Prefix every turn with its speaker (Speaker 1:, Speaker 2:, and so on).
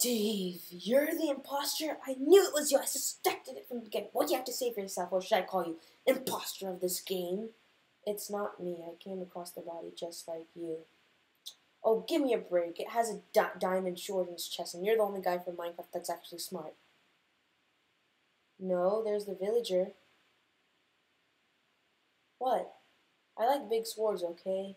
Speaker 1: Dave, you're the imposter? I knew it was you. I suspected it from the beginning. What do you have to say for yourself, or should I call you imposter of this game? It's not me. I came across the body just like you. Oh, give me a break. It has a di- diamond sword in its chest, and you're the only guy from Minecraft that's actually smart. No, there's the villager. What? I like big swords, okay?